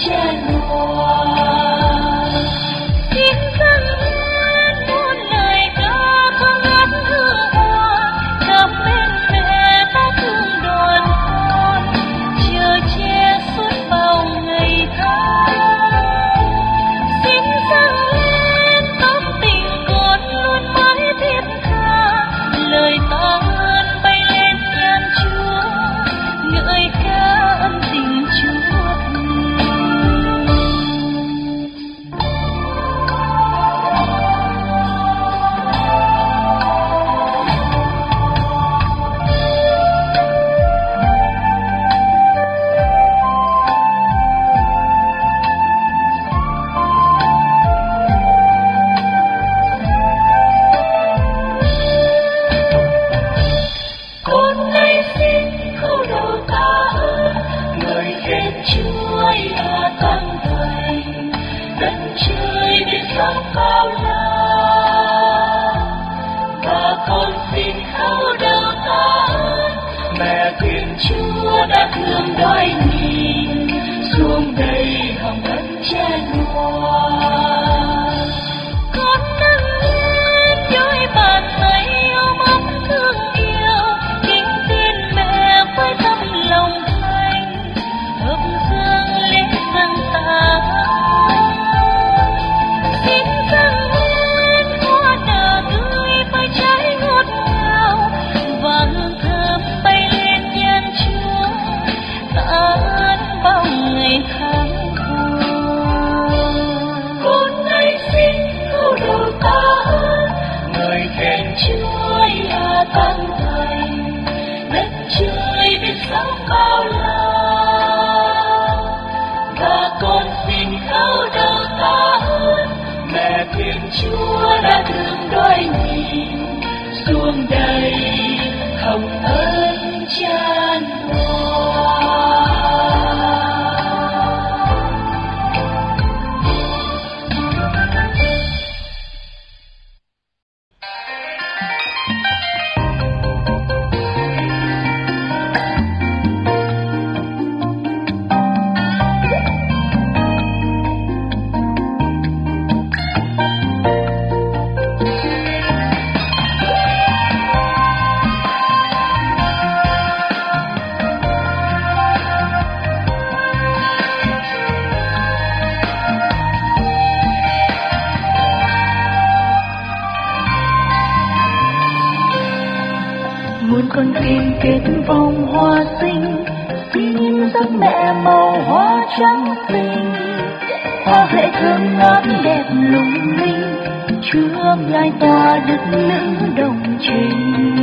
Yeah. Oh. thơm ngát đẹp lung linh trước lai ta đất nữ đồng trình.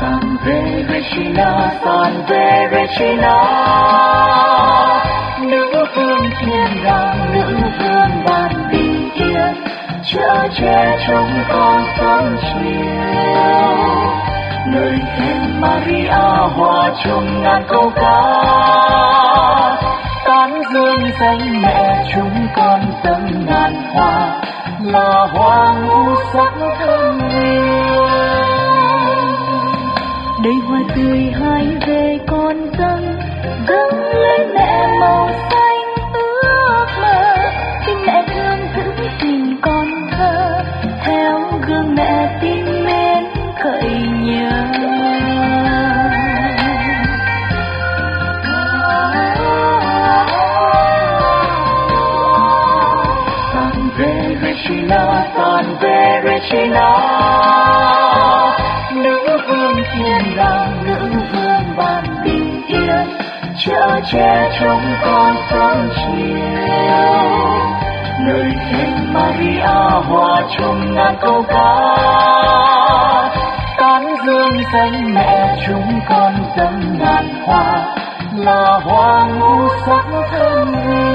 San về Regina, San về Regina Nữ vương thiên đàng, nữ vương ban bình yên Chở che trong con sớm chiều nơi thềm Maria, hòa trong ngàn câu ca. Tán dương danh mẹ chúng con dâng ngàn hoa là hoa ngũ sắc thân yêu đây hoa tươi hai về bạn về Regina nữ vương thiên lang, nữ vương ban bình yên chở che chúng con sớm chiều. Nơi thiên Maria, hoa chung ngàn câu ca. Tán dương danh mẹ chúng con dâng ngàn hoa, là hoa ngũ sắc thân yêu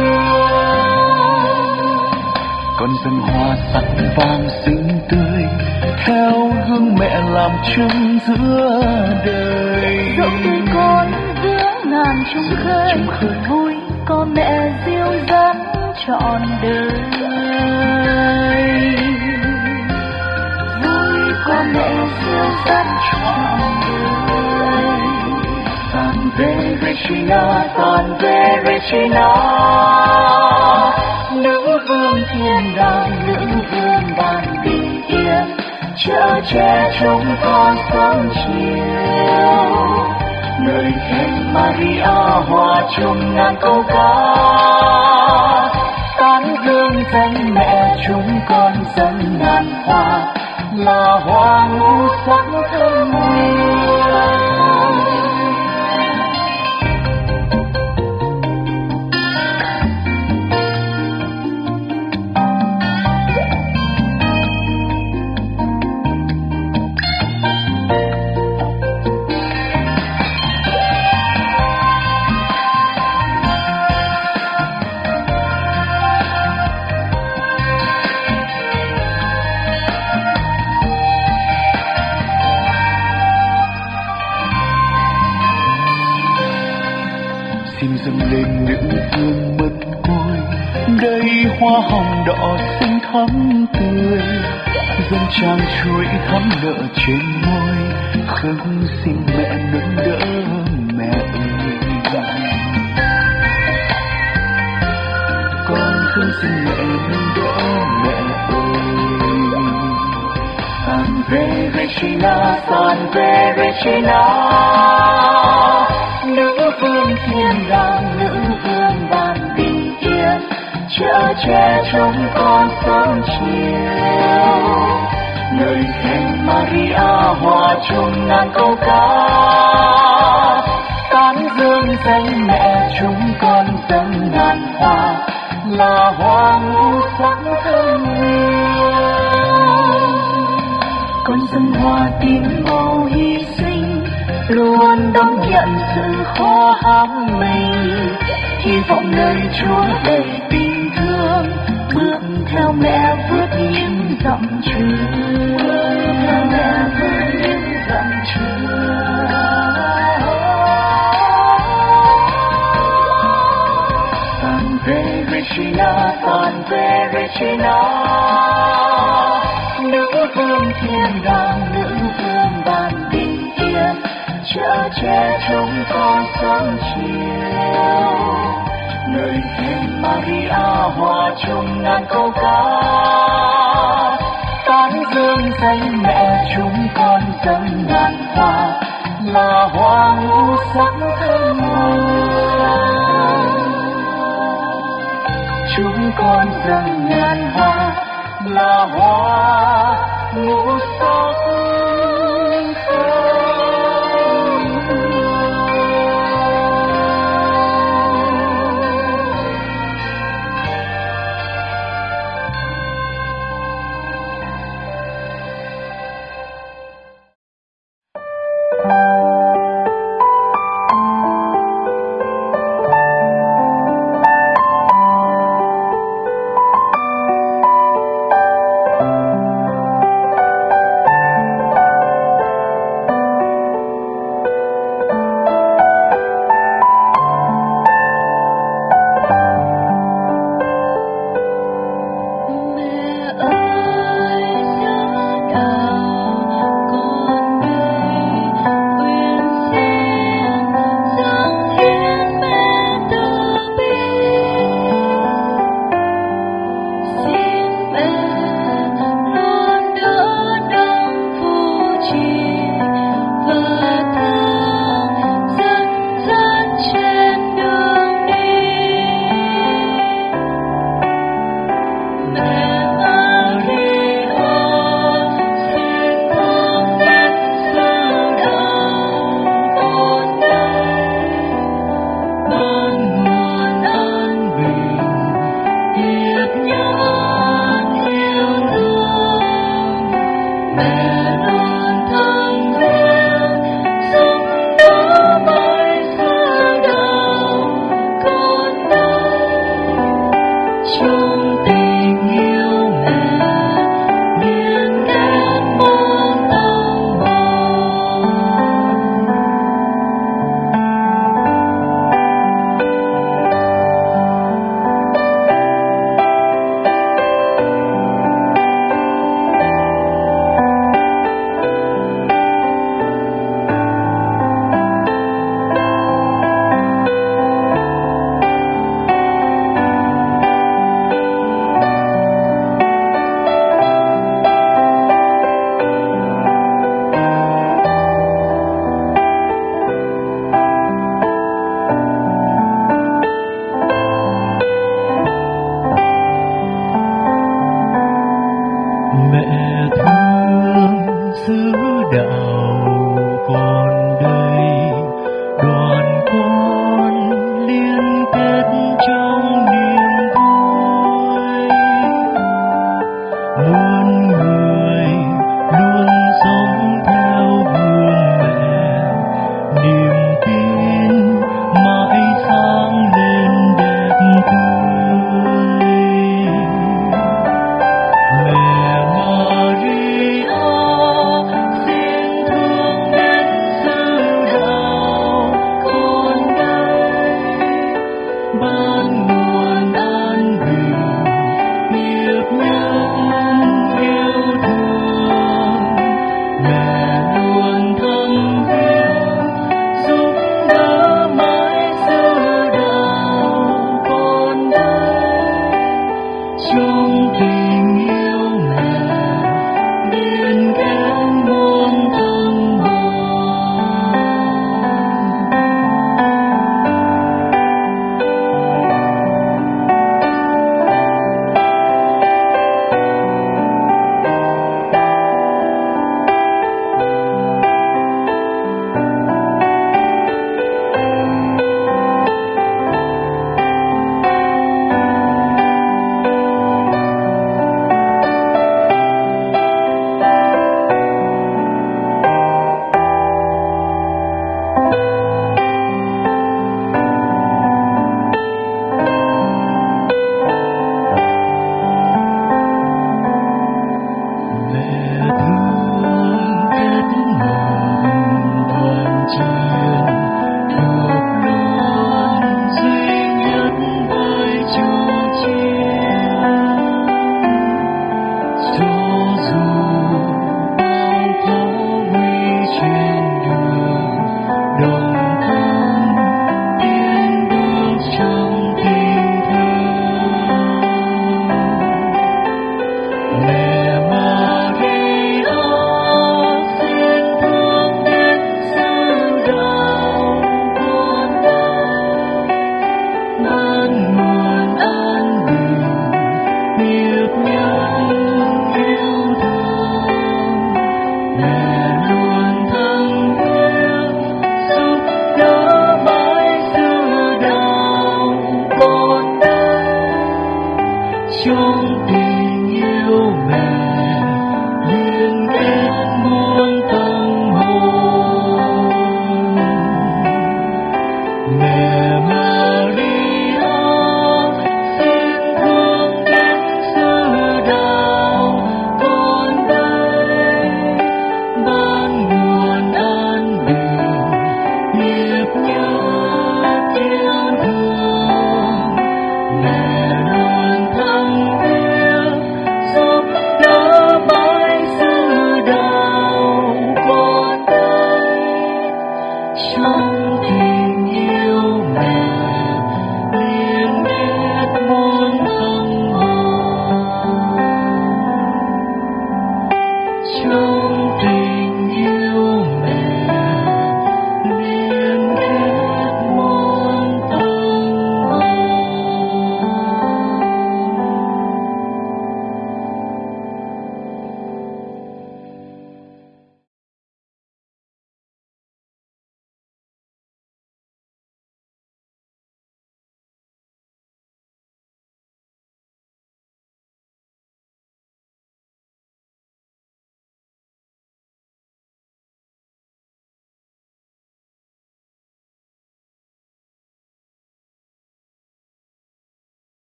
con dân hoa sắc vàng xinh tươi theo gương mẹ làm chứng giữa đời. Dẫu tên con giữa ngàn chung khơi, khơi. vui có mẹ diêu dắt trọn đời. Vui có mẹ diêu dắt trọn đời. Salve Regina, Salve Regina, nâng thiên đàng nữ vương ban bình yên chở che chúng con sớm chiều. Nơi khen Maria hòa chung ngàn câu ca. Tán dương danh mẹ chúng con dân ngàn hoa, là hoa ngũ sắc hoa hồng đỏ xinh thắm tươi dân trang chuỗi thắm nợ trên môi khấn xin mẹ nâng đỡ mẹ ơi. Con khấn xin mẹ nâng đỡ mẹ ơi. San về Regina, San về Regina Nữ vương thiên đàng, nữ Chở che chúng con sớm chiều Lời khen Maria hòa chung ngàn câu ca Tán dương danh mẹ chúng con dâng ngàn hoa Là hoa ngũ sắc thơm con dân hoa tím màu hy sinh luôn đón nhận sự khó hám mình hy vọng nơi chúa đầy tin theo mẹ vượt những dặm trường. Theo mẹ vượt những dặm trường. Về Regina toàn về Regina nữ vương thiên đàng, nữ vương bàn bình yên. Chở che chúng con sớm chiều lời khen Maria, hòa chung ngàn câu ca. Tán dương danh mẹ chúng con dâng ngàn hoa là hoa ngũ sắc thơm ngon chúng con dâng ngàn hoa là hoa ngũ sắc thơm